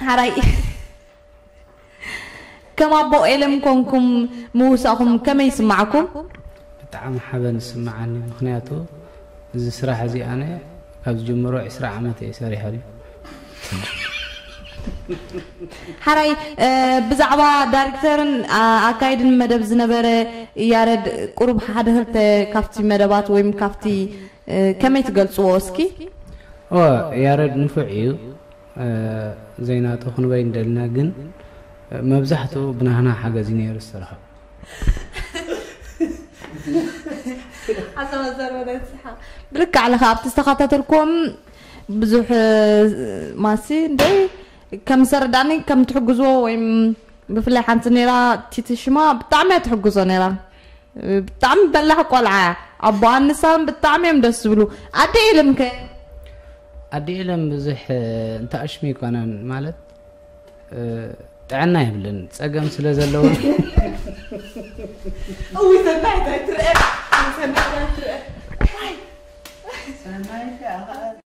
harai. كم أبو إلمكمكم موساكم كم يسمعكم بتعم حبن سمعني مخنياتو زي سراح زي أنا كاب جمرو عسرة عمتي ساري هاري حراي بزعبا دايركترن أكايدن مدب زنبرة يارد قرب حد هلت كافتي مدبات ويم كافتي كم يتقلصوا أسكي أوه يارد نفعيو እዩ ዘይናጡ ክንበይ እንደልና ግን መብዛሕትኡ ብናህና ሓገዝ እዩ ነይሩ ዝስርሖ ብልክዕ ኣለካ ኣብቲ ዝተኸታተልኩም ብዙሕ ማሲ እንደይ ከም ዝተረዳእኒ ከም ትሕግዝዎ ወይም ብፍላይ ሓንቲ ነራ ቲቲ ሽማ ብጣዕሚ እያ ትሕግዞ ነራ ብጣዕሚ በላሕ ቆልዓ እያ ኣቦ ኣንሳን ብጣዕሚ እዮም ደስ ዝብሉ ኣደ ኢለም ኣዲኡ ለም ብዙሕ እንተኣሽሙ ይኮነን ማለት ጥዕና የብልን ፀገም ስለ ዘለዎ ሰናይ ትርአ